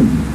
Thank you.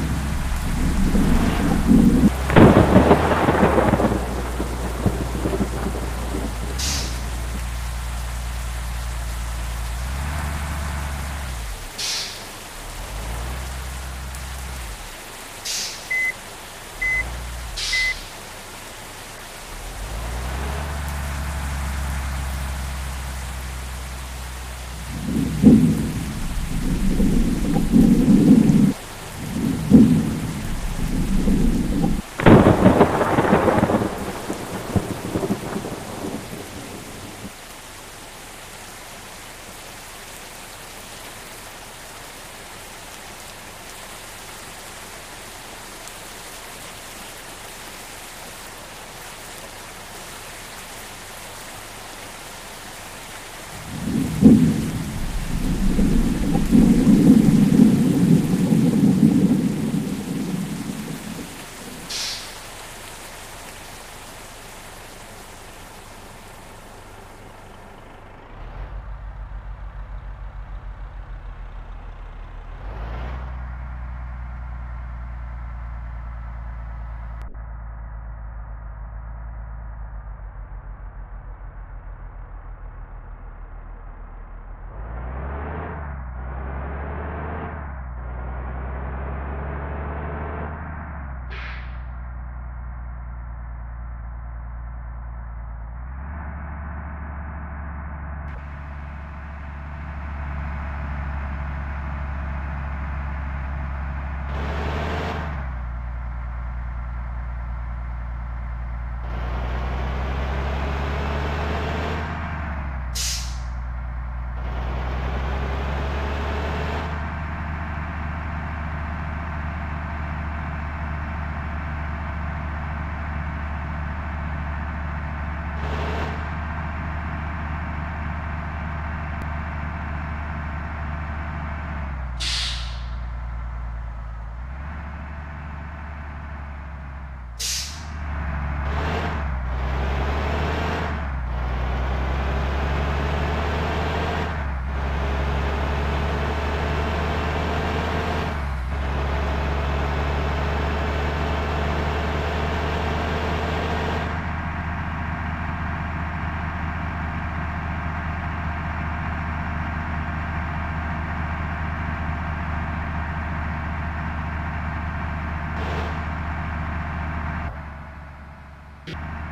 you